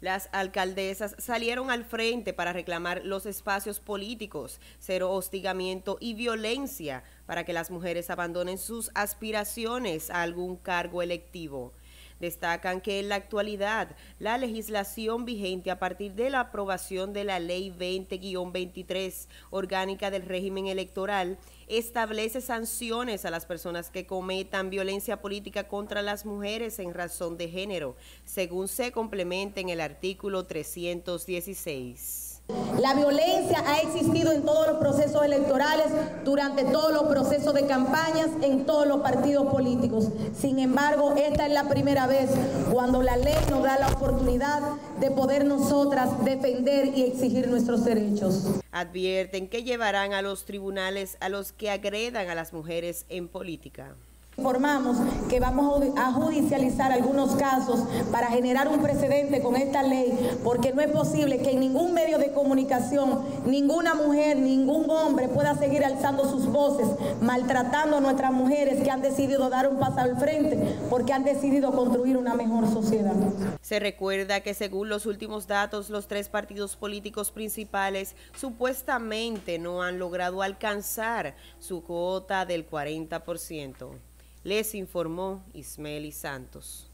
Las alcaldesas salieron al frente para reclamar los espacios políticos, cero hostigamiento y violencia para que las mujeres abandonen sus aspiraciones a algún cargo electivo. Destacan que en la actualidad la legislación vigente a partir de la aprobación de la Ley 20-23 orgánica del régimen electoral establece sanciones a las personas que cometan violencia política contra las mujeres en razón de género, según se complementa en el artículo 316. La violencia ha existido en todos los procesos electorales, durante todos los procesos de campañas, en todos los partidos políticos. Sin embargo, esta es la primera vez cuando la ley nos da la oportunidad de poder nosotras defender y exigir nuestros derechos. Advierten que llevarán a los tribunales a los que agredan a las mujeres en política. Informamos que vamos a judicializar algunos casos para generar un precedente con esta ley, porque no es posible que en ningún medio de comunicación, ninguna mujer, ningún hombre pueda seguir alzando sus voces, maltratando a nuestras mujeres que han decidido dar un paso al frente, porque han decidido construir una mejor sociedad. Se recuerda que según los últimos datos, los tres partidos políticos principales supuestamente no han logrado alcanzar su cuota del 40%. Les informó Ismeli Santos.